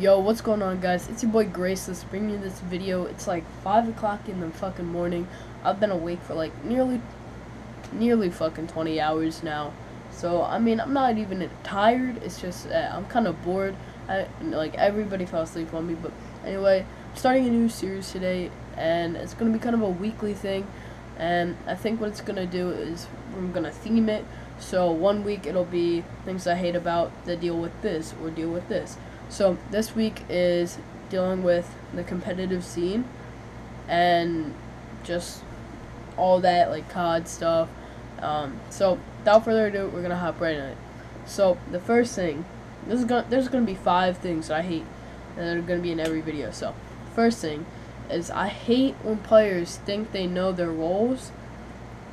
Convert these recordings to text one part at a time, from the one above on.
Yo, what's going on, guys? It's your boy Graceless bringing you this video. It's like 5 o'clock in the fucking morning. I've been awake for like nearly, nearly fucking 20 hours now. So, I mean, I'm not even tired. It's just, uh, I'm kind of bored. I, like, everybody fell asleep on me. But anyway, I'm starting a new series today, and it's going to be kind of a weekly thing. And I think what it's going to do is I'm going to theme it. So, one week it'll be things I hate about that deal with this, or deal with this. So this week is dealing with the competitive scene and just all that like COD stuff. Um, so without further ado, we're gonna hop right in it. So the first thing, this is gonna there's gonna be five things I hate and they're gonna be in every video. So first thing is I hate when players think they know their roles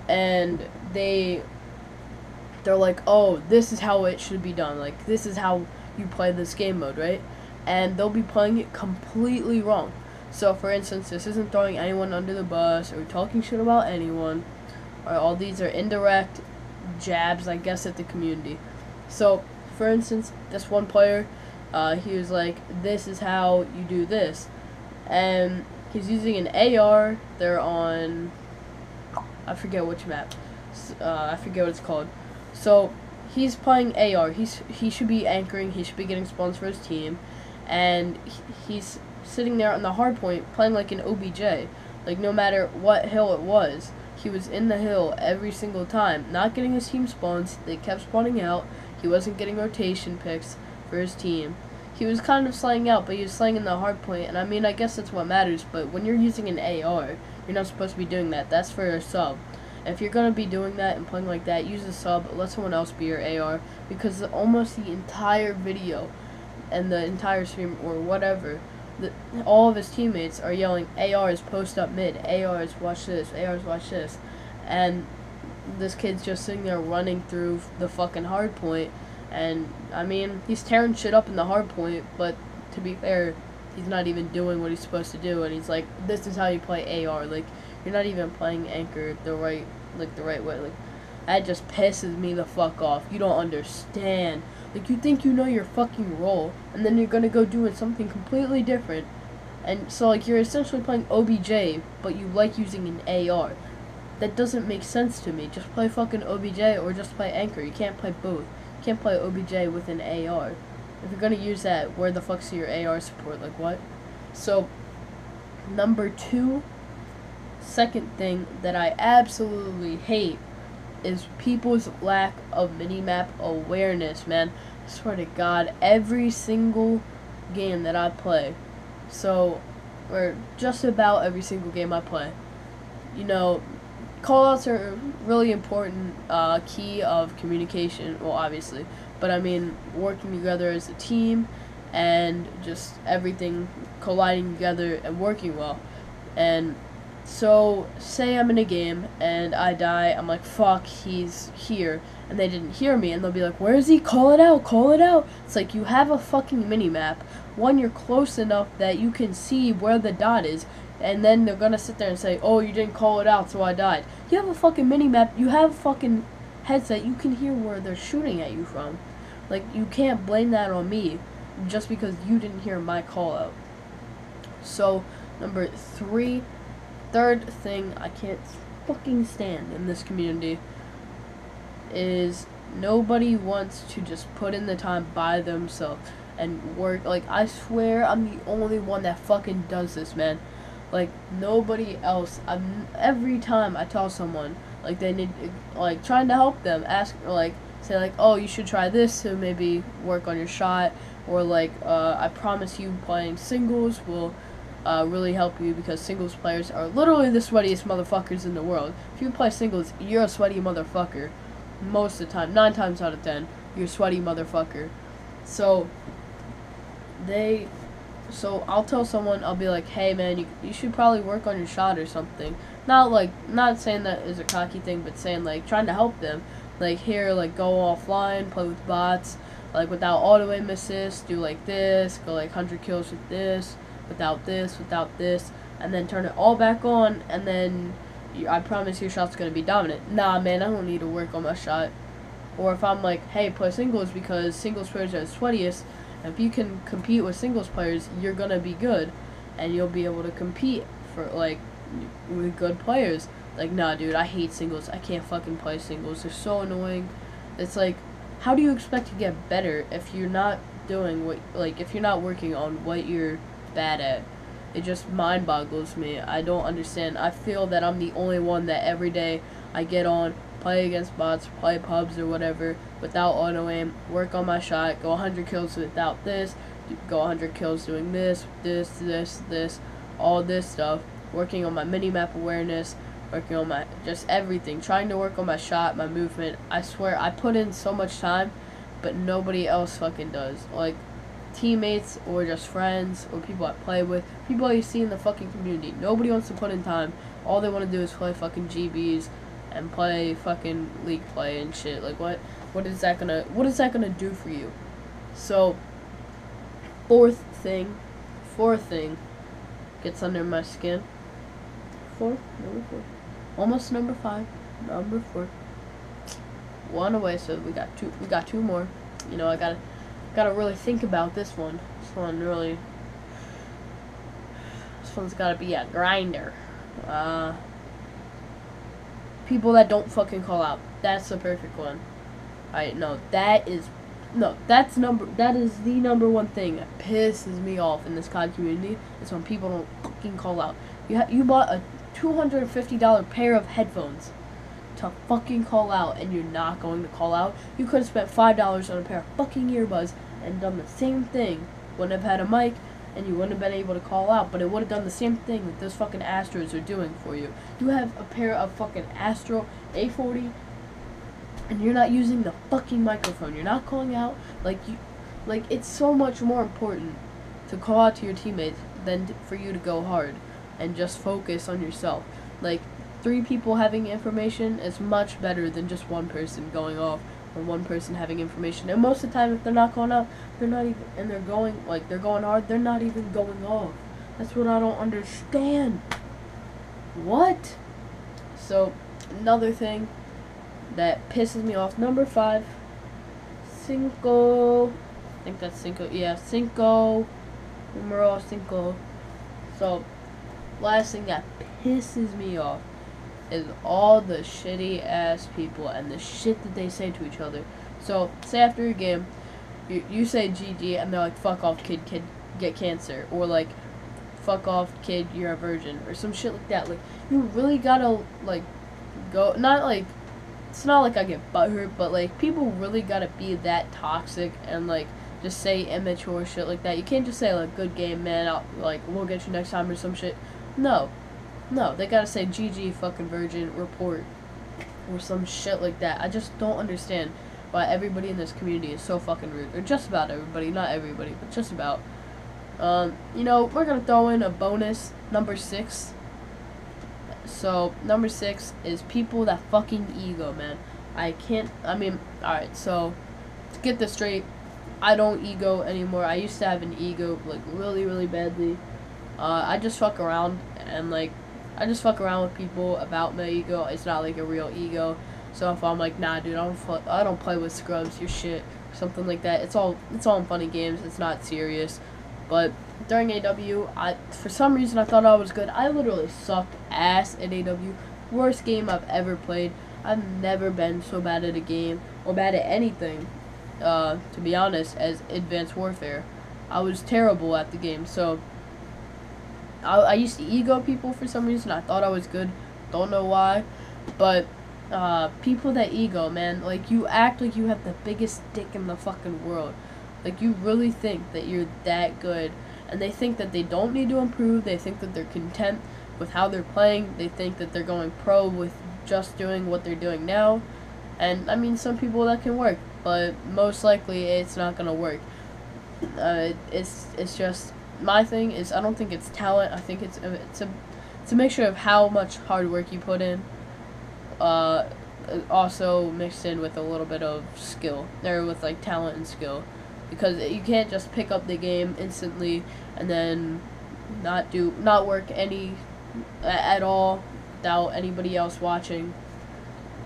and they they're like, oh, this is how it should be done. Like this is how you play this game mode, right? And they'll be playing it completely wrong. So, for instance, this isn't throwing anyone under the bus or talking shit about anyone. Or all these are indirect jabs, I guess, at the community. So, for instance, this one player, uh, he was like, "This is how you do this," and he's using an AR. They're on, I forget which map. Uh, I forget what it's called. So he's playing AR. He's he should be anchoring. He should be getting spawns for his team, and he's sitting there on the hard point playing like an OBJ. Like no matter what hill it was, he was in the hill every single time, not getting his team spawns. They kept spawning out. He wasn't getting rotation picks for his team. He was kind of slaying out, but he was slaying in the hard point, and I mean, I guess that's what matters, but when you're using an AR, you're not supposed to be doing that. That's for a sub. If you're gonna be doing that and playing like that, use a sub. Let someone else be your AR because almost the entire video and the entire stream or whatever, the, all of his teammates are yelling ARs post up mid, ARs watch this, ARs watch this, and this kid's just sitting there running through the fucking hard point. And I mean, he's tearing shit up in the hard point, but to be fair, he's not even doing what he's supposed to do. And he's like, "This is how you play AR." Like, you're not even playing anchor the right like the right way. Like that just pisses me the fuck off. You don't understand. Like you think you know your fucking role, and then you're gonna go doing something completely different. And so like you're essentially playing OBJ, but you like using an AR. That doesn't make sense to me. Just play fucking OBJ or just play anchor. You can't play both. You can't play OBJ with an AR. If you're gonna use that, where the fuck's your AR support? Like what? So number two second thing that I absolutely hate is people's lack of minimap awareness, man. I swear to God, every single game that I play, so, or just about every single game I play, you know, callouts are a really important uh, key of communication, well, obviously, but I mean, working together as a team and just everything colliding together and working well. And so, say I'm in a game and I die, I'm like, fuck, he's here, and they didn't hear me, and they'll be like, where is he? Call it out, call it out. It's like, you have a fucking mini map. One, you're close enough that you can see where the dot is, and then they're gonna sit there and say, oh, you didn't call it out, so I died. You have a fucking mini map, you have a fucking headset, you can hear where they're shooting at you from. Like, you can't blame that on me just because you didn't hear my call out. So, number three, third thing I can't fucking stand in this community is nobody wants to just put in the time by themselves and work. Like, I swear I'm the only one that fucking does this, man. Like, nobody else. I'm, every time I tell someone, like, they need, like, trying to help them, ask, like, say, like, oh, you should try this to maybe work on your shot, or, like, uh, I promise you playing singles will uh, really help you because singles players are literally the sweatiest motherfuckers in the world. If you play singles, you're a sweaty motherfucker. Most of the time, nine times out of ten, you're a sweaty motherfucker. So, they, so I'll tell someone, I'll be like, hey man, you, you should probably work on your shot or something. Not like, not saying that is a cocky thing, but saying like, trying to help them. Like here, like go offline, play with bots, like without auto aim assist, do like this, go like 100 kills with this without this, without this, and then turn it all back on, and then I promise your shot's going to be dominant. Nah, man, I don't need to work on my shot. Or if I'm like, hey, play singles because singles players are the sweatiest, if you can compete with singles players, you're gonna be good, and you'll be able to compete for like with good players. Like, nah, dude, I hate singles. I can't fucking play singles. They're so annoying. It's like, how do you expect to get better if you're not doing what, like, if you're not working on what you're bad at? It just mind boggles me. I don't understand. I feel that I'm the only one that every day I get on, play against bots, play pubs or whatever without auto aim, work on my shot, go 100 kills without this, go 100 kills doing this, this, this, this, all this stuff, working on my mini map awareness, working on my just everything, trying to work on my shot, my movement. I swear I put in so much time, but nobody else fucking does. Like teammates or just friends or people I play with, people you see in the fucking community. Nobody wants to put in time. All they want to do is play fucking GBs and play fucking league play and shit. Like what what is that gonna what is that gonna do for you? So fourth thing fourth thing gets under my skin. Fourth, number four. Almost number five. Number four. One away, so we got two we got two more. You know, I gotta gotta really think about this one. This one really this one's gotta be a grinder. Uh people that don't fucking call out. That's the perfect one. I know that is no, that's number that is the number one thing that pisses me off in this COD community is when people don't fucking call out. You ha- you bought a two hundred and fifty dollar pair of headphones to fucking call out, and you're not going to call out. You could have spent five dollars on a pair of fucking earbuds and done the same thing. Wouldn't have had a mic, and you wouldn't have been able to call out, but it would have done the same thing that those fucking Astros are doing for you. You have a pair of fucking Astro A40 and you're not using the fucking microphone. You're not calling out like you like it's so much more important to call out to your teammates than for you to go hard and just focus on yourself. Like three people having information is much better than just one person going off or one person having information. And most of the time if they're not going off, they're not even and they're going like they're going hard, they're not even going off. That's what I don't understand. What? So, another thing that pisses me off. Number five, Cinco. I think that's Cinco. Yeah, Cinco. Numero Cinco. So, last thing that pisses me off is all the shitty ass people and the shit that they say to each other. So, say after a game, you, you say GG and they're like, fuck off, kid, kid, get cancer. Or like, fuck off, kid, you're a virgin. Or some shit like that. Like, you really gotta, like, go, not like it's not like I get butthurt, but like people really gotta be that toxic and like just say immature shit like that. You can't just say like good game, man. I'll, like we'll get you next time or some shit. No, no, they gotta say GG fucking virgin report or some shit like that. I just don't understand why everybody in this community is so fucking rude. Or just about everybody, not everybody, but just about. Um, you know, we're gonna throw in a bonus number six so number six is people that fucking ego, man. I can't. I mean, all right. So to get this straight, I don't ego anymore. I used to have an ego like really, really badly. Uh, I just fuck around and like I just fuck around with people about my ego. It's not like a real ego. So if I'm like, nah, dude, I don't, fu- I don't play with scrubs, your shit, something like that. It's all, it's all in funny games. It's not serious. But during AW, I for some reason I thought I was good. I literally sucked ass at AW. Worst game I've ever played. I've never been so bad at a game or bad at anything, uh, to be honest, as Advanced Warfare. I was terrible at the game. So I, I used to ego people for some reason. I thought I was good. Don't know why, but uh, people that ego, man, like you act like you have the biggest dick in the fucking world. Like you really think that you're that good and they think that they don't need to improve. They think that they're content with how they're playing. They think that they're going pro with just doing what they're doing now. And I mean, some people that can work, but most likely it's not gonna work. Uh, it's it's just my thing is I don't think it's talent. I think it's a, it's a it's a mixture of how much hard work you put in. Uh, also mixed in with a little bit of skill, there with like talent and skill because you can't just pick up the game instantly and then not do not work any at all without anybody else watching.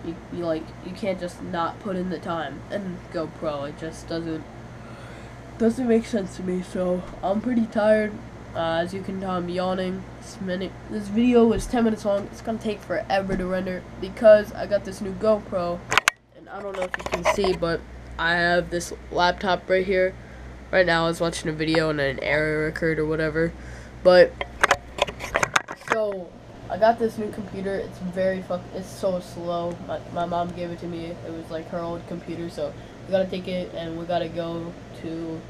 You, you like you can't just not put in the time and go pro. It just doesn't doesn't make sense to me. So I'm pretty tired. Uh, as you can tell, I'm yawning. This minute, this video is 10 minutes long. It's gonna take forever to render because I got this new GoPro, and I don't know if you can see, but I have this laptop right here. Right now, I was watching a video and an error occurred or whatever, but so I got this new computer. It's very fuck. It's so slow. My, my mom gave it to me. It was like her old computer, so we gotta take it and we gotta go to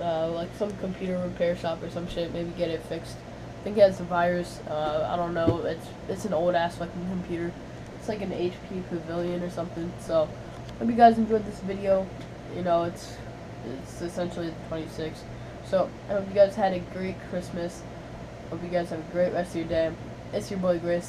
uh, like some computer repair shop or some shit. Maybe get it fixed. I think it has a virus. Uh, I don't know. It's it's an old ass fucking computer. It's like an HP Pavilion or something. So hope you guys enjoyed this video. You know, it's it's essentially the 26th. So I hope you guys had a great Christmas. Hope you guys have a great rest of your day. It's your boy Grace.